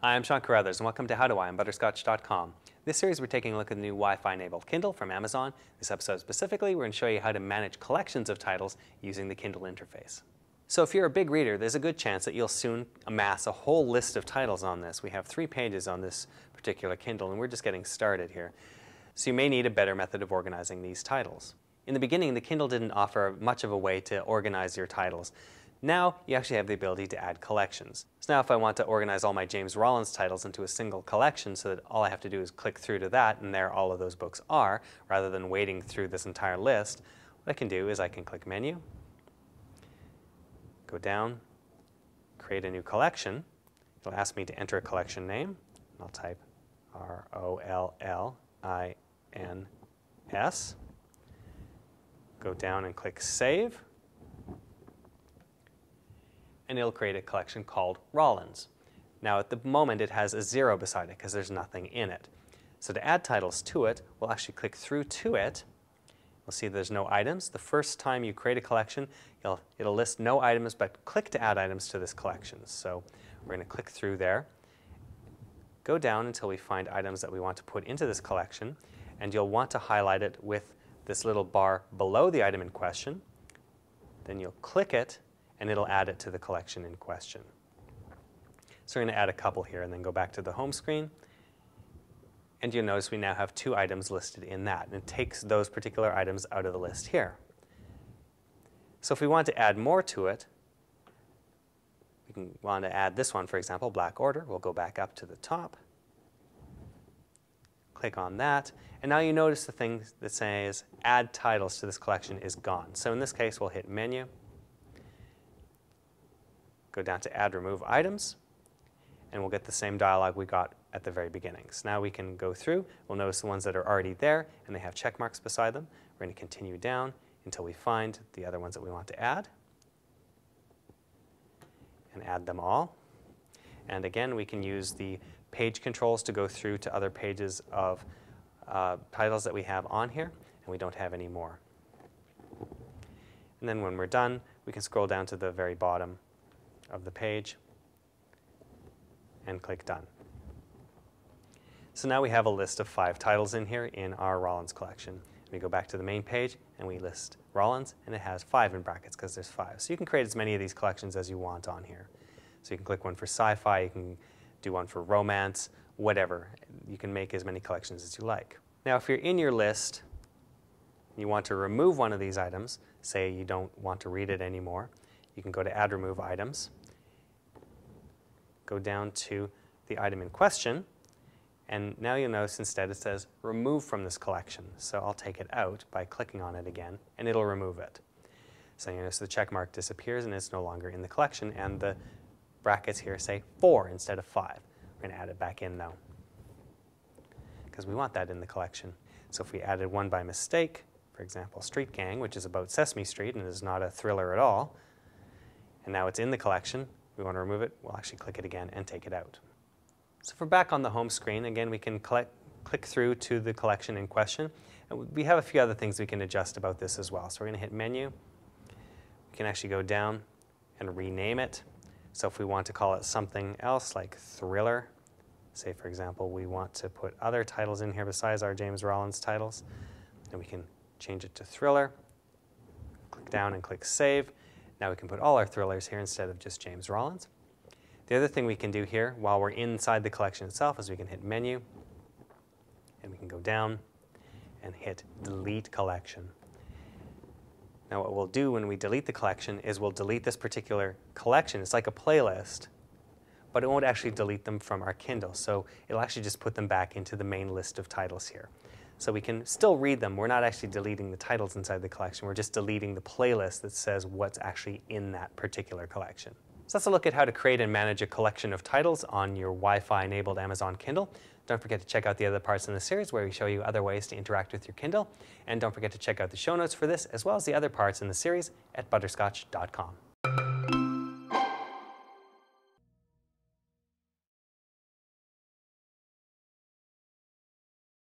Hi, I'm Sean Carruthers, and welcome to How Do I on Butterscotch.com. This series, we're taking a look at the new Wi-Fi enabled Kindle from Amazon. This episode specifically, we're going to show you how to manage collections of titles using the Kindle interface. So if you're a big reader, there's a good chance that you'll soon amass a whole list of titles on this. We have three pages on this particular Kindle, and we're just getting started here. So you may need a better method of organizing these titles. In the beginning, the Kindle didn't offer much of a way to organize your titles. Now, you actually have the ability to add collections. So now if I want to organize all my James Rollins titles into a single collection so that all I have to do is click through to that and there all of those books are, rather than wading through this entire list, what I can do is I can click Menu, go down, create a new collection. It'll ask me to enter a collection name. I'll type R-O-L-L-I-N-S. Go down and click Save and it'll create a collection called Rollins. Now at the moment it has a zero beside it because there's nothing in it. So to add titles to it, we'll actually click through to it. We'll see there's no items. The first time you create a collection, it'll list no items, but click to add items to this collection. So we're going to click through there. Go down until we find items that we want to put into this collection, and you'll want to highlight it with this little bar below the item in question. Then you'll click it, and it'll add it to the collection in question. So we're going to add a couple here and then go back to the home screen. And you'll notice we now have two items listed in that. And it takes those particular items out of the list here. So if we want to add more to it, we can want to add this one, for example, black order. We'll go back up to the top. Click on that. And now you notice the thing that says add titles to this collection is gone. So in this case, we'll hit menu go down to add remove items, and we'll get the same dialog we got at the very beginning. So now we can go through, we'll notice the ones that are already there and they have check marks beside them. We're going to continue down until we find the other ones that we want to add and add them all. And again, we can use the page controls to go through to other pages of uh, titles that we have on here, and we don't have any more. And then when we're done, we can scroll down to the very bottom of the page and click Done. So now we have a list of five titles in here in our Rollins collection. We go back to the main page and we list Rollins and it has five in brackets because there's five. So you can create as many of these collections as you want on here. So you can click one for sci-fi, you can do one for romance, whatever. You can make as many collections as you like. Now if you're in your list, you want to remove one of these items, say you don't want to read it anymore, you can go to Add Remove Items, go down to the item in question, and now you'll notice instead it says remove from this collection. So I'll take it out by clicking on it again, and it'll remove it. So you notice the check mark disappears and it's no longer in the collection, and the brackets here say 4 instead of 5. We're going to add it back in now, because we want that in the collection. So if we added one by mistake, for example, Street Gang, which is about Sesame Street and is not a thriller at all, and now it's in the collection, we want to remove it, we'll actually click it again and take it out. So if we're back on the home screen, again, we can collect, click through to the collection in question. And we have a few other things we can adjust about this as well. So we're going to hit Menu. We can actually go down and rename it. So if we want to call it something else like Thriller, say for example we want to put other titles in here besides our James Rollins titles, then we can change it to Thriller. Click down and click Save. Now we can put all our thrillers here instead of just James Rollins. The other thing we can do here while we're inside the collection itself is we can hit Menu, and we can go down and hit Delete Collection. Now what we'll do when we delete the collection is we'll delete this particular collection. It's like a playlist, but it won't actually delete them from our Kindle. So it'll actually just put them back into the main list of titles here. So we can still read them. We're not actually deleting the titles inside the collection. We're just deleting the playlist that says what's actually in that particular collection. So that's a look at how to create and manage a collection of titles on your Wi-Fi enabled Amazon Kindle. Don't forget to check out the other parts in the series where we show you other ways to interact with your Kindle. And don't forget to check out the show notes for this as well as the other parts in the series at butterscotch.com.